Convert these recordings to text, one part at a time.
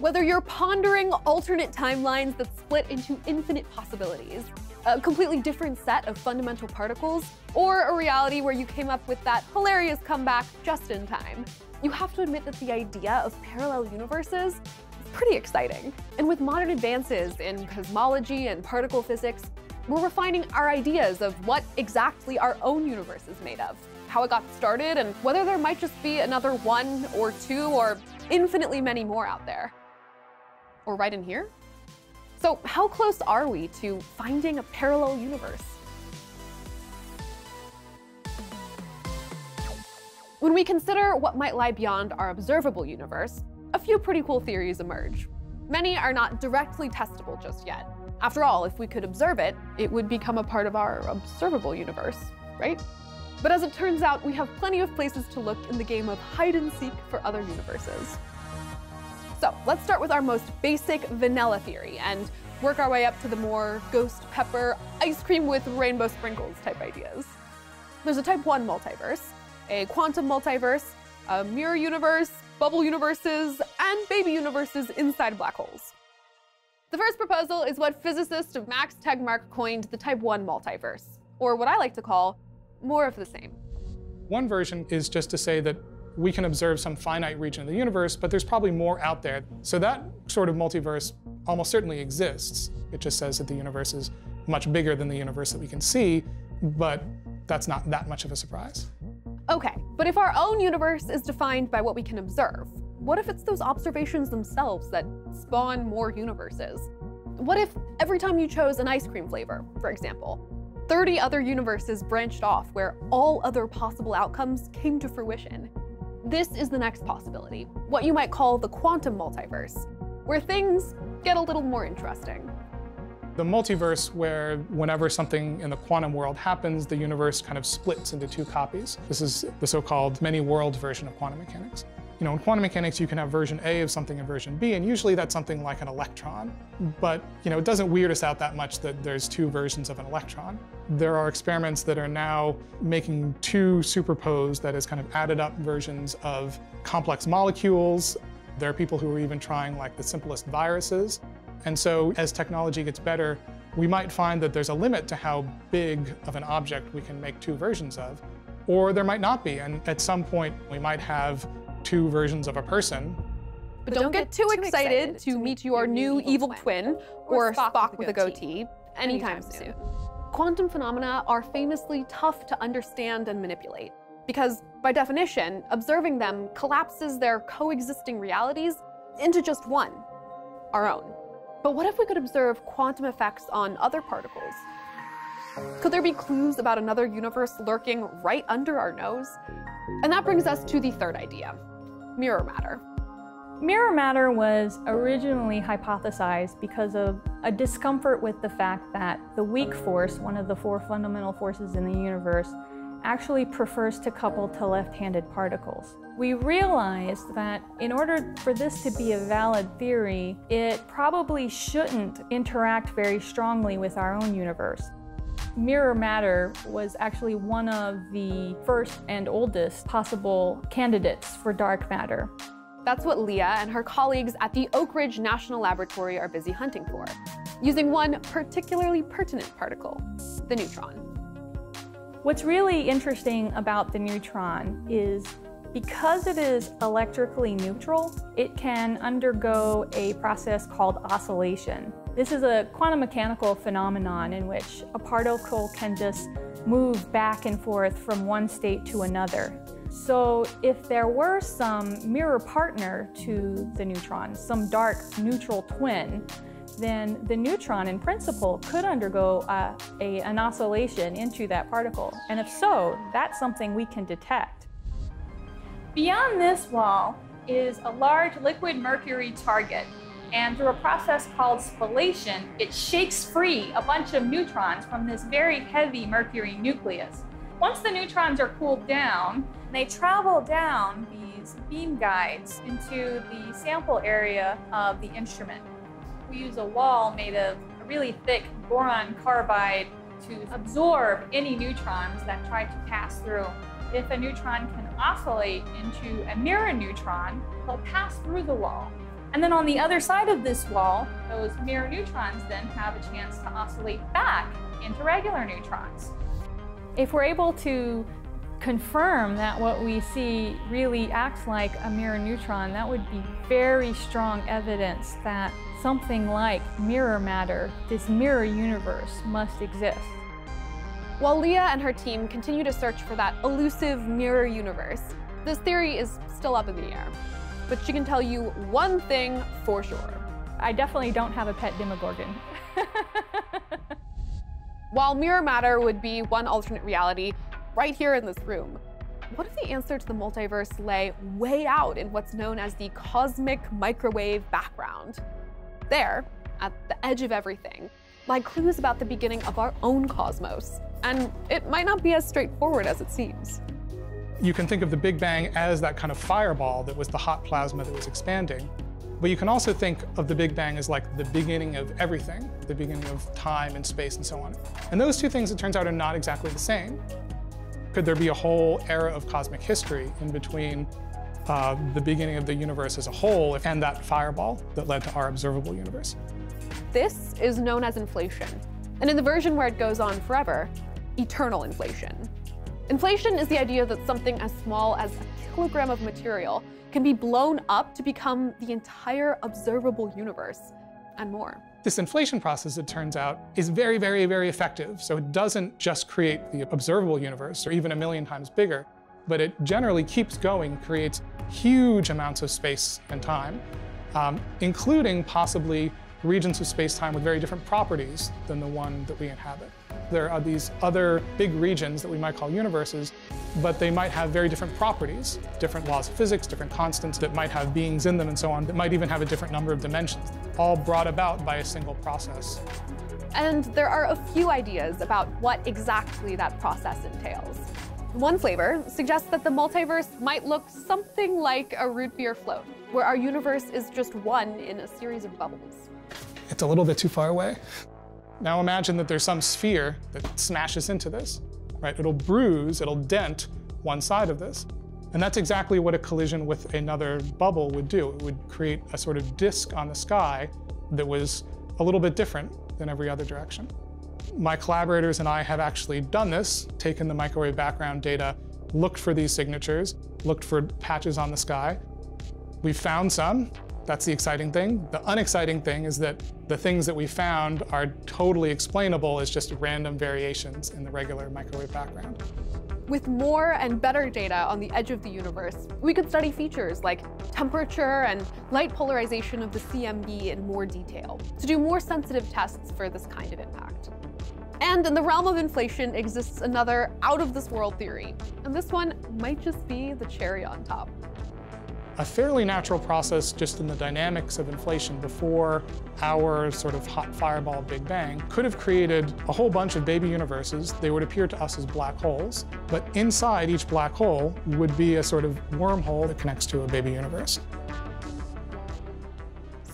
Whether you're pondering alternate timelines that split into infinite possibilities, a completely different set of fundamental particles, or a reality where you came up with that hilarious comeback just in time, you have to admit that the idea of parallel universes is pretty exciting. And with modern advances in cosmology and particle physics, we're refining our ideas of what exactly our own universe is made of, how it got started, and whether there might just be another one or two or infinitely many more out there or right in here? So how close are we to finding a parallel universe? When we consider what might lie beyond our observable universe, a few pretty cool theories emerge. Many are not directly testable just yet. After all, if we could observe it, it would become a part of our observable universe, right? But as it turns out, we have plenty of places to look in the game of hide and seek for other universes. So let's start with our most basic vanilla theory and work our way up to the more ghost pepper, ice cream with rainbow sprinkles type ideas. There's a type 1 multiverse, a quantum multiverse, a mirror universe, bubble universes, and baby universes inside black holes. The first proposal is what physicist Max Tegmark coined the type 1 multiverse, or what I like to call more of the same. One version is just to say that we can observe some finite region of the universe, but there's probably more out there. So that sort of multiverse almost certainly exists. It just says that the universe is much bigger than the universe that we can see, but that's not that much of a surprise. Okay, but if our own universe is defined by what we can observe, what if it's those observations themselves that spawn more universes? What if every time you chose an ice cream flavor, for example, 30 other universes branched off where all other possible outcomes came to fruition? This is the next possibility, what you might call the quantum multiverse, where things get a little more interesting. The multiverse, where whenever something in the quantum world happens, the universe kind of splits into two copies. This is the so-called many-world version of quantum mechanics. You know, in quantum mechanics, you can have version A of something and version B, and usually that's something like an electron. But, you know, it doesn't weird us out that much that there's two versions of an electron. There are experiments that are now making two superposed, that is kind of added up versions of complex molecules. There are people who are even trying like the simplest viruses. And so as technology gets better, we might find that there's a limit to how big of an object we can make two versions of, or there might not be. And at some point, we might have two versions of a person. But don't, don't get, get too, too excited, excited, to meet your new evil twin, twin or Spock, Spock with a goatee, anytime, anytime soon. soon. Quantum phenomena are famously tough to understand and manipulate because, by definition, observing them collapses their coexisting realities into just one, our own. But what if we could observe quantum effects on other particles? Could there be clues about another universe lurking right under our nose? And that brings us to the third idea, mirror matter. Mirror matter was originally hypothesized because of a discomfort with the fact that the weak force, one of the four fundamental forces in the universe, actually prefers to couple to left-handed particles. We realized that in order for this to be a valid theory, it probably shouldn't interact very strongly with our own universe. Mirror matter was actually one of the first and oldest possible candidates for dark matter. That's what Leah and her colleagues at the Oak Ridge National Laboratory are busy hunting for, using one particularly pertinent particle, the neutron. What's really interesting about the neutron is because it is electrically neutral, it can undergo a process called oscillation. This is a quantum mechanical phenomenon in which a particle can just move back and forth from one state to another. So if there were some mirror partner to the neutron, some dark neutral twin, then the neutron in principle could undergo uh, a, an oscillation into that particle. And if so, that's something we can detect. Beyond this wall is a large liquid mercury target and through a process called spallation, it shakes free a bunch of neutrons from this very heavy mercury nucleus. Once the neutrons are cooled down, they travel down these beam guides into the sample area of the instrument. We use a wall made of a really thick boron carbide to absorb any neutrons that try to pass through. If a neutron can oscillate into a mirror neutron, it'll pass through the wall And then on the other side of this wall, those mirror neutrons then have a chance to oscillate back into regular neutrons. If we're able to confirm that what we see really acts like a mirror neutron, that would be very strong evidence that something like mirror matter, this mirror universe, must exist. While Leah and her team continue to search for that elusive mirror universe, this theory is still up in the air. But she can tell you one thing for sure. I definitely don't have a pet Demogorgon. While mirror matter would be one alternate reality right here in this room, what if the answer to the multiverse lay way out in what's known as the cosmic microwave background? There, at the edge of everything, lie clues about the beginning of our own cosmos. And it might not be as straightforward as it seems. You can think of the Big Bang as that kind of fireball that was the hot plasma that was expanding. But you can also think of the Big Bang as like the beginning of everything, the beginning of time and space and so on. And those two things, it turns out, are not exactly the same. Could there be a whole era of cosmic history in between uh, the beginning of the universe as a whole and that fireball that led to our observable universe? This is known as inflation. And in the version where it goes on forever, eternal inflation. Inflation is the idea that something as small as a kilogram of material can be blown up to become the entire observable universe and more. This inflation process, it turns out, is very, very, very effective. So it doesn't just create the observable universe, or even a million times bigger, but it generally keeps going, creates huge amounts of space and time, um, including possibly regions of space-time with very different properties than the one that we inhabit. There are these other big regions that we might call universes, but they might have very different properties, different laws of physics, different constants that might have beings in them and so on, that might even have a different number of dimensions, all brought about by a single process. And there are a few ideas about what exactly that process entails. One flavor suggests that the multiverse might look something like a root beer float, where our universe is just one in a series of bubbles. It's a little bit too far away. Now imagine that there's some sphere that smashes into this, right? It'll bruise, it'll dent one side of this. And that's exactly what a collision with another bubble would do. It would create a sort of disk on the sky that was a little bit different than every other direction. My collaborators and I have actually done this, taken the microwave background data, looked for these signatures, looked for patches on the sky. We found some, that's the exciting thing. The unexciting thing is that the things that we found are totally explainable as just random variations in the regular microwave background. With more and better data on the edge of the universe, we could study features like temperature and light polarization of the CMB in more detail to do more sensitive tests for this kind of impact. And in the realm of inflation exists another out-of-this-world theory, and this one might just be the cherry on top a fairly natural process just in the dynamics of inflation before our sort of hot fireball Big Bang could have created a whole bunch of baby universes. They would appear to us as black holes, but inside each black hole would be a sort of wormhole that connects to a baby universe.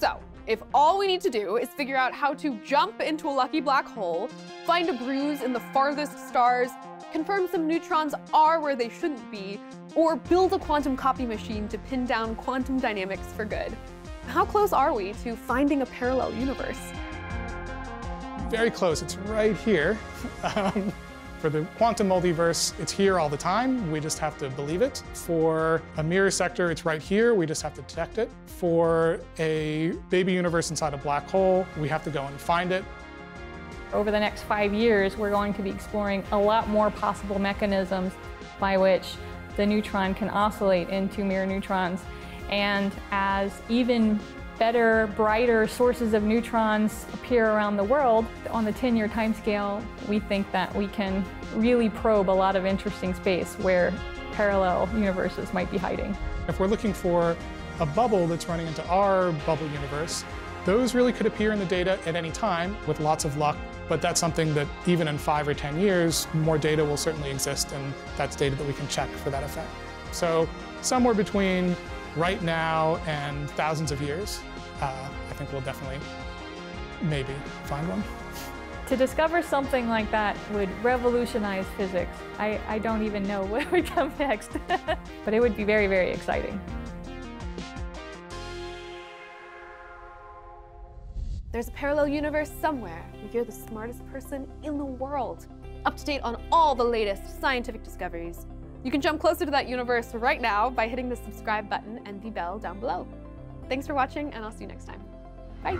So, if all we need to do is figure out how to jump into a lucky black hole, find a bruise in the farthest stars, confirm some neutrons are where they shouldn't be, or build a quantum copy machine to pin down quantum dynamics for good. How close are we to finding a parallel universe? Very close, it's right here. Um, for the quantum multiverse, it's here all the time. We just have to believe it. For a mirror sector, it's right here. We just have to detect it. For a baby universe inside a black hole, we have to go and find it. Over the next five years, we're going to be exploring a lot more possible mechanisms by which the neutron can oscillate into mirror neutrons. And as even better, brighter sources of neutrons appear around the world, on the 10-year timescale, we think that we can really probe a lot of interesting space where parallel universes might be hiding. If we're looking for a bubble that's running into our bubble universe, those really could appear in the data at any time with lots of luck, but that's something that even in five or 10 years, more data will certainly exist, and that's data that we can check for that effect. So somewhere between right now and thousands of years, uh, I think we'll definitely maybe find one. To discover something like that would revolutionize physics. I, I don't even know what would come next, but it would be very, very exciting. There's a parallel universe somewhere where you're the smartest person in the world, up to date on all the latest scientific discoveries. You can jump closer to that universe right now by hitting the subscribe button and the bell down below. Thanks for watching, and I'll see you next time. Bye.